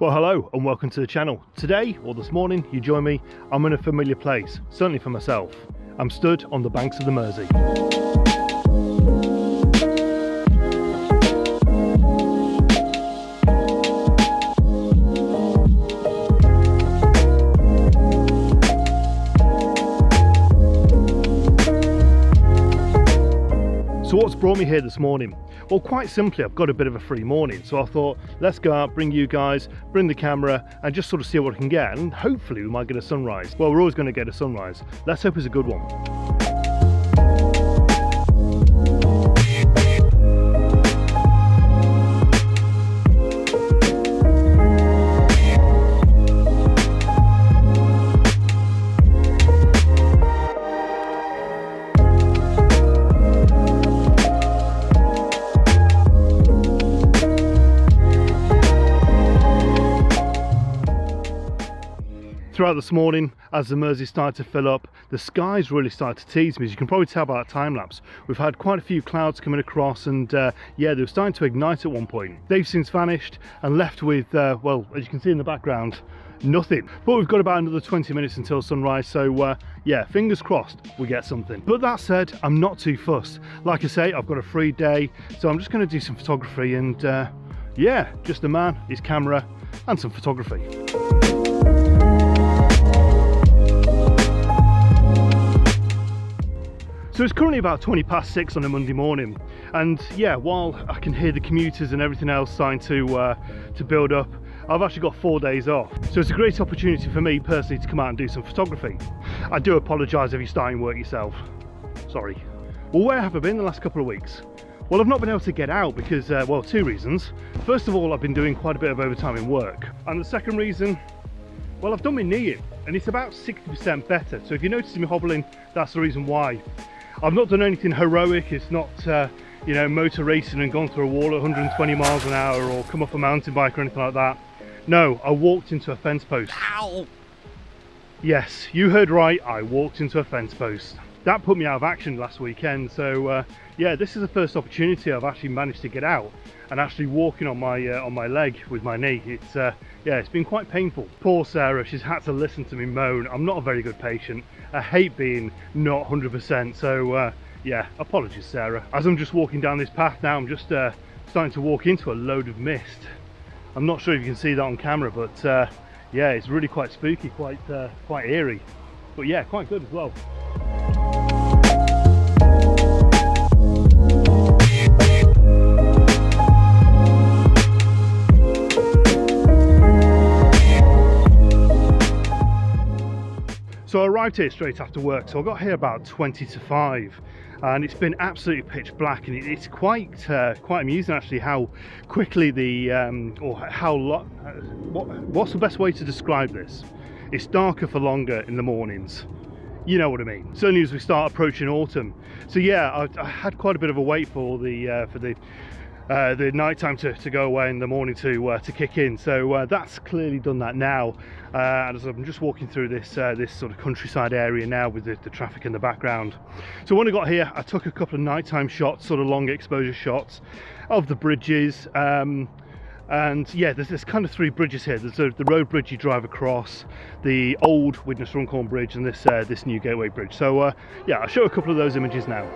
Well, hello and welcome to the channel. Today, or this morning, you join me, I'm in a familiar place, certainly for myself. I'm stood on the banks of the Mersey. So what's brought me here this morning? Well, quite simply, I've got a bit of a free morning. So I thought, let's go out, bring you guys, bring the camera and just sort of see what I can get. And hopefully we might get a sunrise. Well, we're always going to get a sunrise. Let's hope it's a good one. Throughout this morning as the Mersey started to fill up the skies really started to tease me. As you can probably tell by that time lapse we've had quite a few clouds coming across and uh, yeah they were starting to ignite at one point. They've since vanished and left with uh, well as you can see in the background nothing. But we've got about another 20 minutes until sunrise so uh, yeah fingers crossed we get something. But that said i'm not too fussed. Like i say i've got a free day so i'm just going to do some photography and uh, yeah just a man his camera and some photography So it's currently about 20 past six on a Monday morning and yeah while I can hear the commuters and everything else starting to uh, to build up I've actually got four days off so it's a great opportunity for me personally to come out and do some photography. I do apologise if you're starting work yourself, sorry. Well where have I been the last couple of weeks? Well, I've not been able to get out because, uh, well, two reasons. First of all, I've been doing quite a bit of overtime in work. And the second reason, well, I've done my knee in and it's about 60% better. So if you notice me hobbling, that's the reason why. I've not done anything heroic. It's not, uh, you know, motor racing and gone through a wall at 120 miles an hour or come off a mountain bike or anything like that. No, I walked into a fence post. Ow! Yes, you heard right. I walked into a fence post. That put me out of action last weekend. So uh, yeah, this is the first opportunity I've actually managed to get out and actually walking on my uh, on my leg with my knee. It's uh, yeah, it's been quite painful. Poor Sarah, she's had to listen to me moan. I'm not a very good patient. I hate being not 100%. So uh, yeah, apologies, Sarah. As I'm just walking down this path now, I'm just uh, starting to walk into a load of mist. I'm not sure if you can see that on camera, but uh, yeah, it's really quite spooky, quite quite eerie. But yeah, quite good as well. So I arrived here straight after work, so I got here about 20 to 5 and it's been absolutely pitch black and it's quite uh, quite amusing actually how quickly the um, or how uh, what, what's the best way to describe this? It's darker for longer in the mornings. You know what I mean? Certainly as we start approaching autumn. So yeah I, I had quite a bit of a wait for the uh, for the uh, the night time to, to go away in the morning to uh, to kick in. So uh, that's clearly done that now. Uh, and as I'm just walking through this uh, this sort of countryside area now with the, the, traffic in the background. So when I got here I took a couple of nighttime shots sort of long exposure shots of the bridges. Um, and yeah there's, there's kind of three bridges here. There's a, the road bridge you drive across the old Widnes Runcorn bridge and this this new gateway bridge. So yeah I'll show a couple of those images now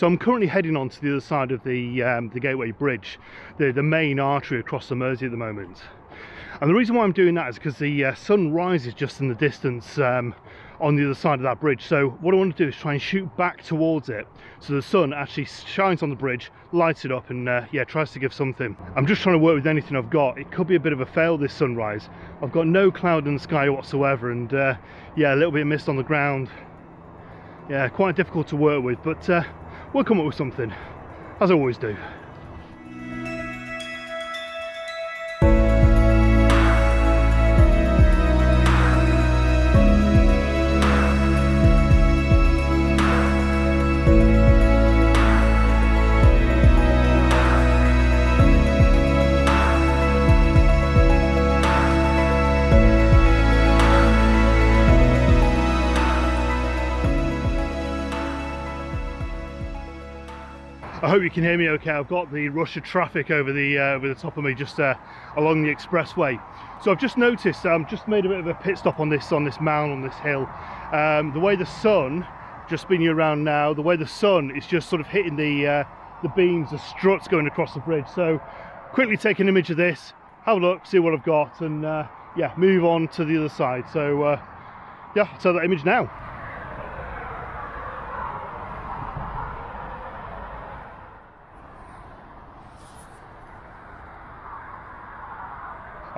So I'm currently heading on to the other side of the, um, the Gateway Bridge, the, the main artery across the Mersey at the moment. And the reason why I'm doing that is because the uh, sun rises just in the distance um, on the other side of that bridge. So what I want to do is try and shoot back towards it. So the sun actually shines on the bridge, lights it up and uh, yeah, tries to give something. I'm just trying to work with anything I've got. It could be a bit of a fail this sunrise. I've got no cloud in the sky whatsoever and uh, yeah, a little bit of mist on the ground. Yeah, quite difficult to work with, but uh, we'll come up with something, as I always do. I hope you can hear me okay. I've got the rush of traffic over the uh, over the top of me just uh, along the expressway. So I've just noticed I've um, just made a bit of a pit stop on this on this mound on this hill. Um, the way the sun, just spinning around now, the way the sun is just sort of hitting the uh, the beams, the struts going across the bridge. So quickly take an image of this, have a look, see what I've got, and uh, yeah, move on to the other side. So uh, yeah, take that image now.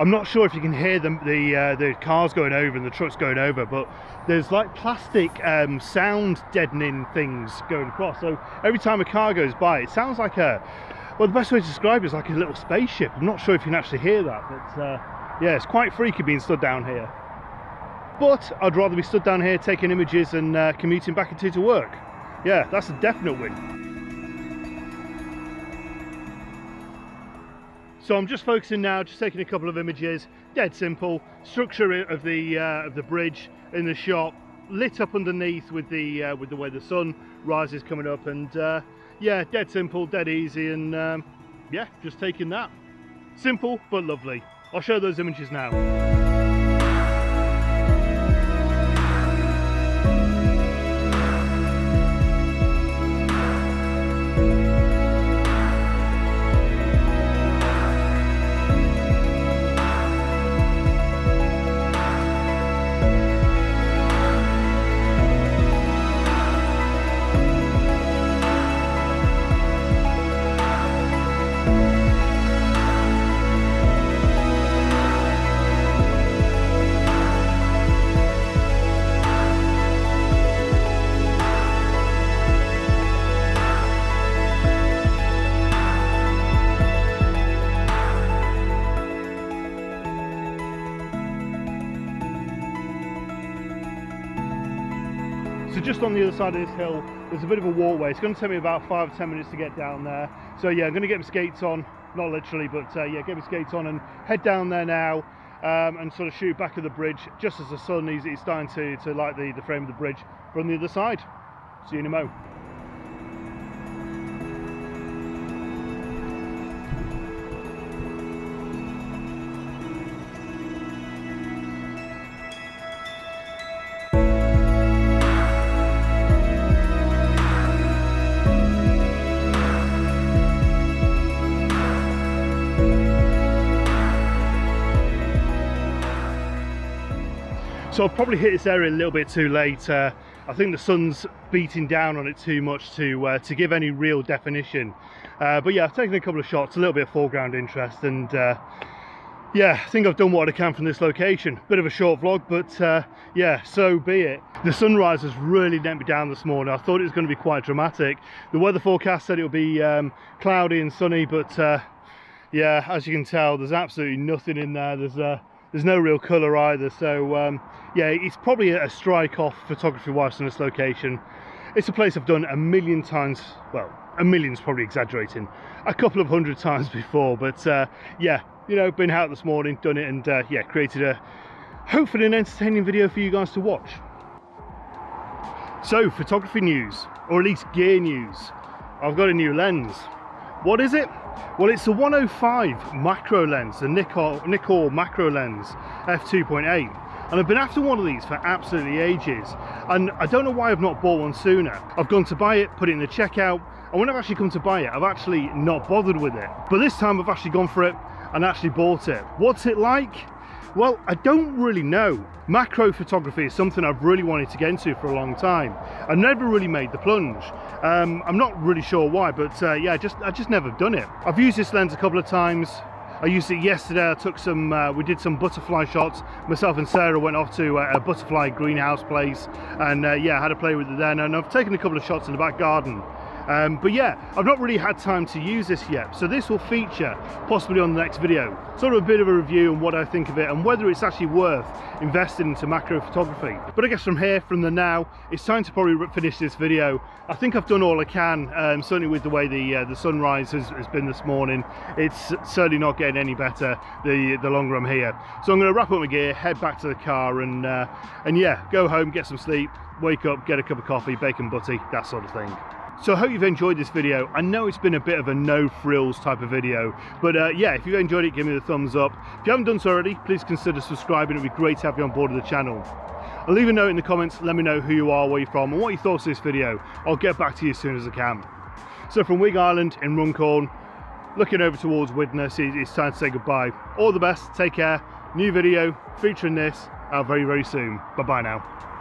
I'm not sure if you can hear the the, uh, the cars going over and the trucks going over, but there's like plastic um, sound deadening things going across. So every time a car goes by, it sounds like a well. The best way to describe it is like a little spaceship. I'm not sure if you can actually hear that, but uh, yeah, it's quite freaky being stood down here. But I'd rather be stood down here taking images and uh, commuting back into to work. Yeah, that's a definite win. So I'm just focusing now, just taking a couple of images, dead simple. Structure of the uh, of the bridge in the shop, lit up underneath with the uh, with the way the sun rises coming up, and uh, yeah, dead simple, dead easy, and um, yeah, just taking that. Simple but lovely. I'll show those images now. So just on the other side of this hill, there's a bit of a walkway. It's going to take me about five or ten minutes to get down there. So yeah, I'm going to get my skates on, not literally, but uh, yeah, get my skates on and head down there now um, and sort of shoot back at the bridge just as the sun is, starting to, to light the, the frame of the bridge from the other side. See you in a mo. So I've probably hit this area a little bit too late. Uh, I think the sun's beating down on it too much to uh, to give any real definition. Uh, but yeah, I've taken a couple of shots, a little bit of foreground interest, and uh, yeah, I think I've done what I can from this location. Bit of a short vlog, but uh, yeah, so be it. The sunrise has really let me down this morning. I thought it was going to be quite dramatic. The weather forecast said it would be um, cloudy and sunny, but uh, yeah, as you can tell, there's absolutely nothing in there. There's there's no real colour either so um, yeah it's probably a strike off photography wise on this location. It's a place I've done a million times well a million's probably exaggerating a couple of hundred times before but uh, yeah you know been out this morning done it and uh, yeah created a hopefully an entertaining video for you guys to watch. So photography news or at least gear news. I've got a new lens. What is it well, it's a 105 macro lens, the Nikkor, Nikkor macro lens f2.8. and I've been after one of these for absolutely ages and I don't know why I've not bought one sooner. I've gone to buy it, put it in the checkout and when I've actually come to buy it I've actually not bothered with it. But this time I've actually gone for it and actually bought it. What's it like? Well, I don't really know. Macro photography is something I've really wanted to get into for a long time. I never really made the plunge. Um, I'm not really sure why, but uh, yeah, just I just never done it. I've used this lens a couple of times. I used it yesterday. I took some, uh, we did some butterfly shots. Myself and Sarah went off to a, a butterfly greenhouse place and uh, yeah, I had a play with it then. And I've taken a couple of shots in the back garden. Um, but yeah, I've not really had time to use this yet, so this will feature possibly on the next video. Sort of a bit of a review on what I think of it and whether it's actually worth investing into macro photography. But I guess from here, from the now, it's time to probably finish this video. I think I've done all I can, um, certainly with the way the uh, the sunrise has, has, been this morning. It's certainly not getting any better the, the longer I'm here. So I'm going to wrap up my gear, head back to the car and, uh, and yeah, go home, get some sleep, wake up, get a cup of coffee, bacon butty, that sort of thing. So I hope you've enjoyed this video. I know it's been a bit of a no frills type of video, but uh, yeah, if you've enjoyed it, give me the thumbs up. If you haven't done so already, please consider subscribing. It'd be great to have you on board of the channel. I'll leave a note in the comments, let me know who you are, where you're from, and what you thought of this video. I'll get back to you as soon as I can. So from Wigg Island in Runcorn, looking over towards Widnes, it's time to say goodbye. All the best, take care. New video featuring this out very, very soon. Bye-bye now.